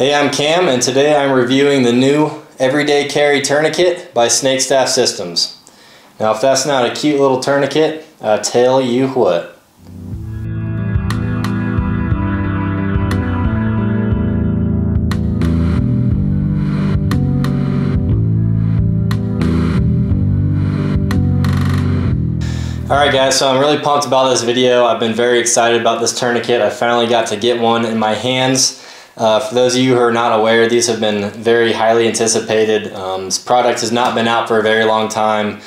Hey, I'm Cam, and today I'm reviewing the new Everyday Carry Tourniquet by SnakeStaff Systems. Now, if that's not a cute little tourniquet, I tell you what. Alright guys, so I'm really pumped about this video. I've been very excited about this tourniquet. I finally got to get one in my hands. Uh, for those of you who are not aware, these have been very highly anticipated. Um, this product has not been out for a very long time,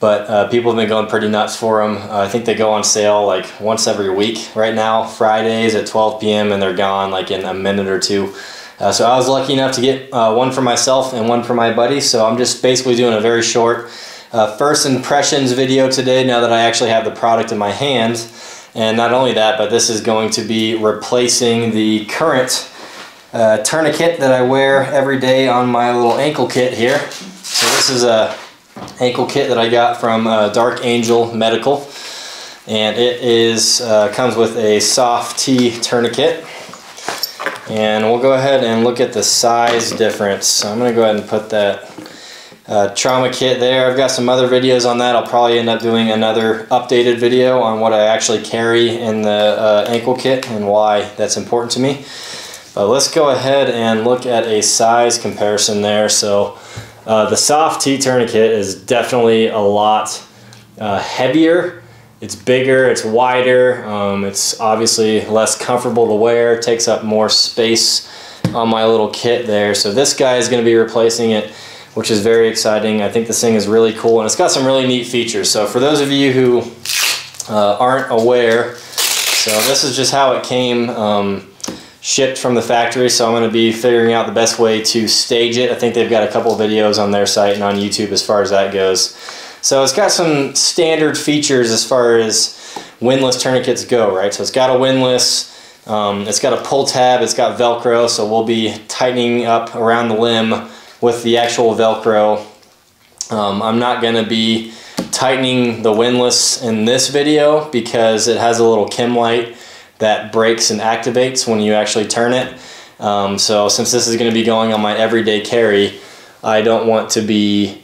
but uh, people have been going pretty nuts for them. Uh, I think they go on sale like once every week right now, Fridays at 12 p.m. and they're gone like in a minute or two. Uh, so I was lucky enough to get uh, one for myself and one for my buddy. So I'm just basically doing a very short uh, first impressions video today now that I actually have the product in my hand. And not only that, but this is going to be replacing the current uh, tourniquet that I wear every day on my little ankle kit here. So this is a ankle kit that I got from uh, Dark Angel Medical. And it is uh, comes with a soft T tourniquet. And we'll go ahead and look at the size difference. So I'm going to go ahead and put that uh, trauma kit there. I've got some other videos on that. I'll probably end up doing another updated video on what I actually carry in the uh, ankle kit and why that's important to me. But let's go ahead and look at a size comparison there. So uh, the soft T tourniquet is definitely a lot uh, heavier. It's bigger, it's wider, um, it's obviously less comfortable to wear, takes up more space on my little kit there. So this guy is going to be replacing it which is very exciting. I think this thing is really cool and it's got some really neat features. So for those of you who uh, aren't aware, so this is just how it came um, shipped from the factory. So I'm going to be figuring out the best way to stage it. I think they've got a couple videos on their site and on YouTube as far as that goes. So it's got some standard features as far as windlass tourniquets go, right? So it's got a windlass, um, it's got a pull tab, it's got Velcro, so we'll be tightening up around the limb with the actual Velcro. Um, I'm not going to be tightening the windlass in this video because it has a little chem light that breaks and activates when you actually turn it. Um, so since this is going to be going on my everyday carry, I don't want to be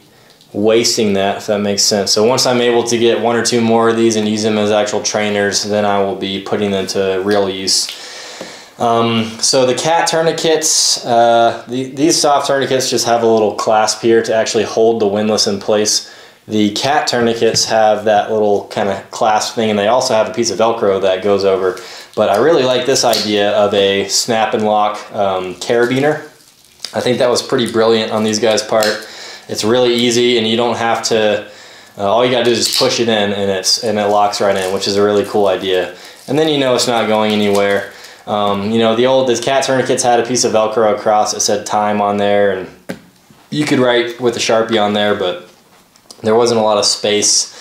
wasting that, if that makes sense. So once I'm able to get one or two more of these and use them as actual trainers, then I will be putting them to real use. Um, so the cat tourniquets, uh, the, these soft tourniquets just have a little clasp here to actually hold the windlass in place. The cat tourniquets have that little kind of clasp thing and they also have a piece of Velcro that goes over. But I really like this idea of a snap and lock um, carabiner. I think that was pretty brilliant on these guys' part. It's really easy and you don't have to, uh, all you gotta do is just push it in and, it's, and it locks right in, which is a really cool idea. And then you know it's not going anywhere. Um, you know, the old, the cat tourniquets had a piece of Velcro across that said time on there and you could write with a Sharpie on there, but there wasn't a lot of space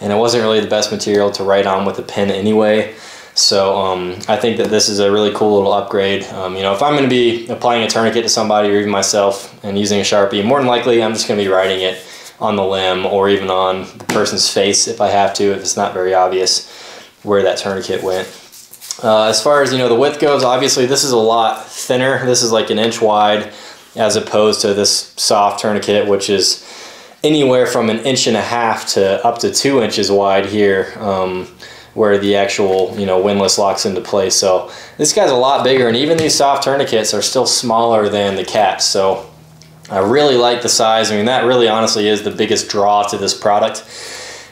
and it wasn't really the best material to write on with a pen anyway. So um, I think that this is a really cool little upgrade. Um, you know, if I'm going to be applying a tourniquet to somebody or even myself and using a Sharpie, more than likely I'm just going to be writing it on the limb or even on the person's face if I have to, if it's not very obvious where that tourniquet went. Uh, as far as you know the width goes, obviously this is a lot thinner. This is like an inch wide as opposed to this soft tourniquet which is anywhere from an inch and a half to up to two inches wide here um, where the actual you know windlass locks into place. So this guy's a lot bigger and even these soft tourniquets are still smaller than the cats. So I really like the size. I mean that really honestly is the biggest draw to this product.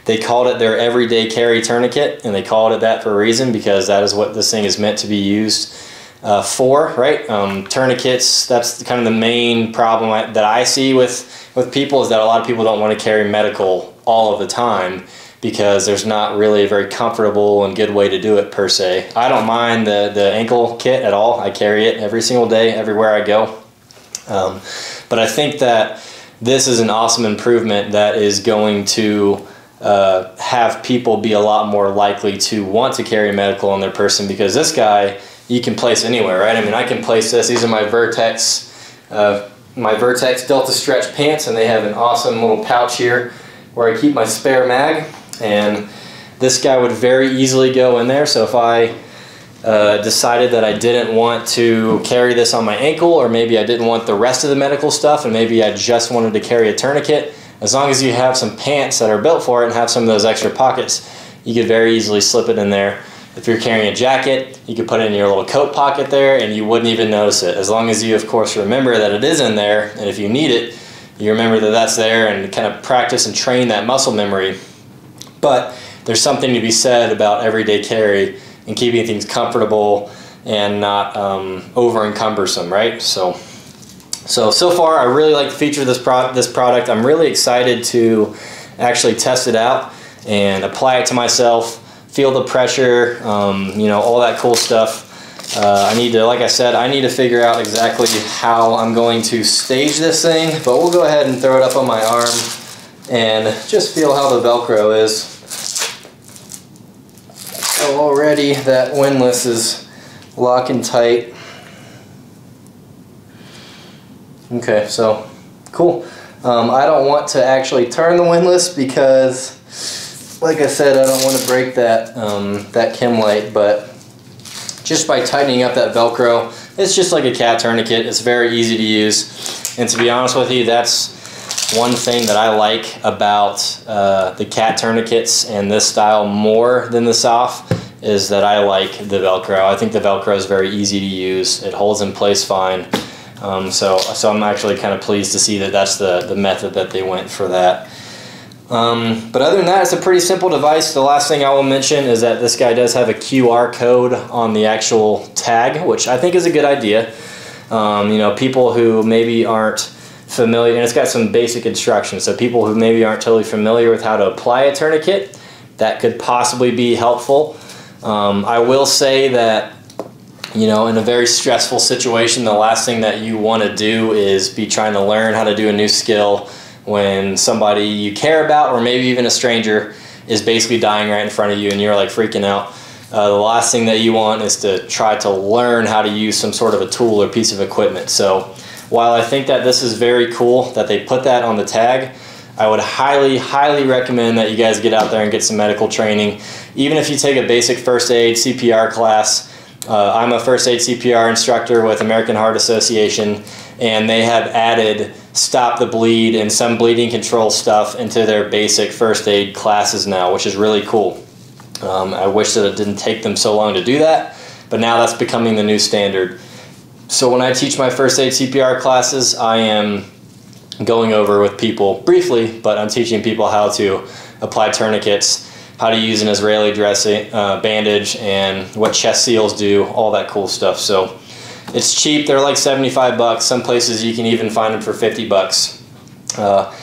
They called it their everyday carry tourniquet, and they called it that for a reason because that is what this thing is meant to be used uh, for, right? Um, tourniquets, that's kind of the main problem that I see with, with people is that a lot of people don't want to carry medical all of the time because there's not really a very comfortable and good way to do it per se. I don't mind the, the ankle kit at all. I carry it every single day, everywhere I go. Um, but I think that this is an awesome improvement that is going to uh, have people be a lot more likely to want to carry medical on their person because this guy you can place anywhere, right? I mean, I can place this. These are my Vertx, uh, my Vertx Delta Stretch pants, and they have an awesome little pouch here where I keep my spare mag. And this guy would very easily go in there. So if I uh, decided that I didn't want to carry this on my ankle, or maybe I didn't want the rest of the medical stuff, and maybe I just wanted to carry a tourniquet, as long as you have some pants that are built for it and have some of those extra pockets, you could very easily slip it in there. If you're carrying a jacket, you could put it in your little coat pocket there and you wouldn't even notice it. As long as you, of course, remember that it is in there, and if you need it, you remember that that's there and kind of practice and train that muscle memory. But there's something to be said about everyday carry and keeping things comfortable and not um, over encumbersome, right? So, so so far I really like the feature of this pro this product. I'm really excited to actually test it out and apply it to myself, feel the pressure, um, you know, all that cool stuff. Uh, I need to, like I said, I need to figure out exactly how I'm going to stage this thing, but we'll go ahead and throw it up on my arm and just feel how the Velcro is. So already that windlass is locking tight. Okay, so cool. Um, I don't want to actually turn the windlass because, like I said, I don't want to break that um, that light. but just by tightening up that Velcro, it's just like a cat tourniquet. It's very easy to use. And to be honest with you, that's one thing that I like about uh, the cat tourniquets and this style more than the soft is that I like the Velcro. I think the Velcro is very easy to use. It holds in place fine. Um, so, so I'm actually kind of pleased to see that that's the, the method that they went for that. Um, but other than that, it's a pretty simple device. The last thing I will mention is that this guy does have a QR code on the actual tag, which I think is a good idea. Um, you know, people who maybe aren't familiar, and it's got some basic instructions, so people who maybe aren't totally familiar with how to apply a tourniquet, that could possibly be helpful. Um, I will say that you know, in a very stressful situation, the last thing that you want to do is be trying to learn how to do a new skill when somebody you care about or maybe even a stranger is basically dying right in front of you and you're like freaking out. Uh, the last thing that you want is to try to learn how to use some sort of a tool or piece of equipment. So while I think that this is very cool that they put that on the tag, I would highly, highly recommend that you guys get out there and get some medical training. Even if you take a basic first aid CPR class, uh, I'm a first aid CPR instructor with American Heart Association, and they have added stop the bleed and some bleeding control stuff into their basic first aid classes now, which is really cool. Um, I wish that it didn't take them so long to do that, but now that's becoming the new standard. So when I teach my first aid CPR classes, I am going over with people briefly, but I'm teaching people how to apply tourniquets how to use an Israeli dressing uh, bandage and what chest seals do, all that cool stuff. So it's cheap. They're like 75 bucks. Some places you can even find them for 50 bucks. Uh,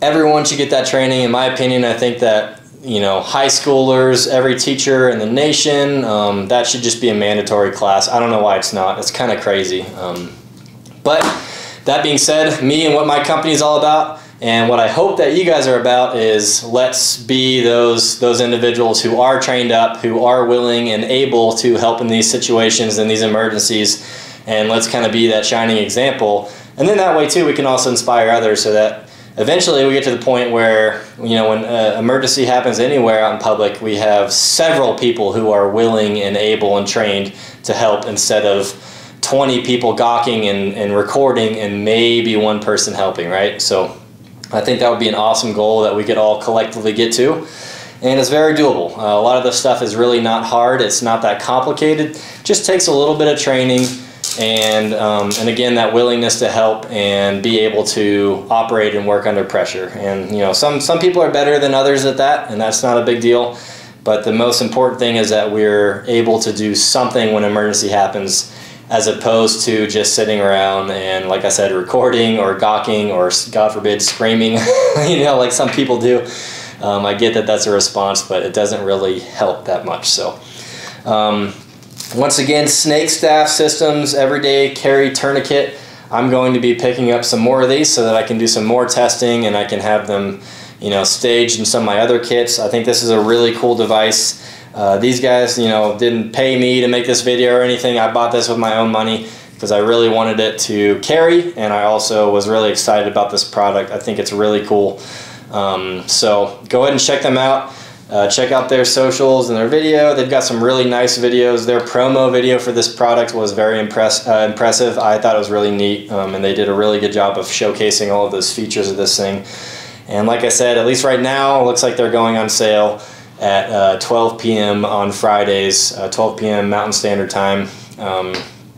everyone should get that training. In my opinion, I think that you know high schoolers, every teacher in the nation, um, that should just be a mandatory class. I don't know why it's not. It's kind of crazy. Um, but that being said, me and what my company is all about and what I hope that you guys are about is let's be those those individuals who are trained up, who are willing and able to help in these situations and these emergencies, and let's kind of be that shining example. And then that way too, we can also inspire others so that eventually we get to the point where you know when an emergency happens anywhere out in public, we have several people who are willing and able and trained to help instead of 20 people gawking and, and recording and maybe one person helping, right? So I think that would be an awesome goal that we could all collectively get to. And it's very doable. Uh, a lot of the stuff is really not hard. It's not that complicated. Just takes a little bit of training and, um, and again, that willingness to help and be able to operate and work under pressure. And you know, some, some people are better than others at that, and that's not a big deal. But the most important thing is that we're able to do something when emergency happens as opposed to just sitting around and, like I said, recording or gawking or, God forbid, screaming, you know, like some people do. Um, I get that that's a response, but it doesn't really help that much. So, um, once again, SnakeStaff Systems Everyday Carry Tourniquet. I'm going to be picking up some more of these so that I can do some more testing and I can have them, you know, staged in some of my other kits. I think this is a really cool device. Uh, these guys, you know, didn't pay me to make this video or anything. I bought this with my own money because I really wanted it to carry and I also was really excited about this product. I think it's really cool. Um, so go ahead and check them out. Uh, check out their socials and their video. They've got some really nice videos. Their promo video for this product was very impress uh, impressive. I thought it was really neat, um, and they did a really good job of showcasing all of those features of this thing. And like I said, at least right now, it looks like they're going on sale at uh, 12 p.m. on Fridays, uh, 12 p.m. Mountain Standard Time. Um,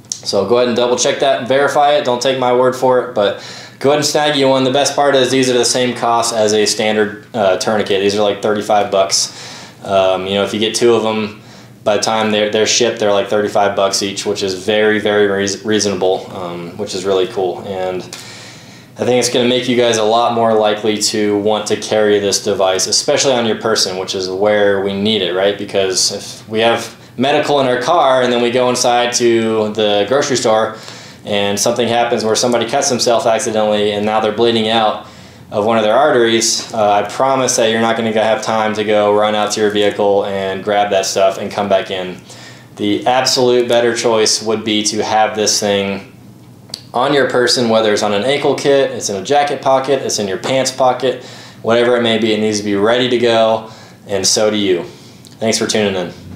so go ahead and double check that and verify it. Don't take my word for it, but go ahead and snag you one. The best part is these are the same cost as a standard uh, tourniquet. These are like 35 bucks. Um, you know, if you get two of them, by the time they're, they're shipped, they're like 35 bucks each, which is very, very reasonable, um, which is really cool. And I think it's going to make you guys a lot more likely to want to carry this device, especially on your person, which is where we need it, right? Because if we have medical in our car and then we go inside to the grocery store and something happens where somebody cuts themselves accidentally and now they're bleeding out of one of their arteries, uh, I promise that you're not going to have time to go run out to your vehicle and grab that stuff and come back in. The absolute better choice would be to have this thing on your person, whether it's on an ankle kit, it's in a jacket pocket, it's in your pants pocket, whatever it may be, it needs to be ready to go, and so do you. Thanks for tuning in.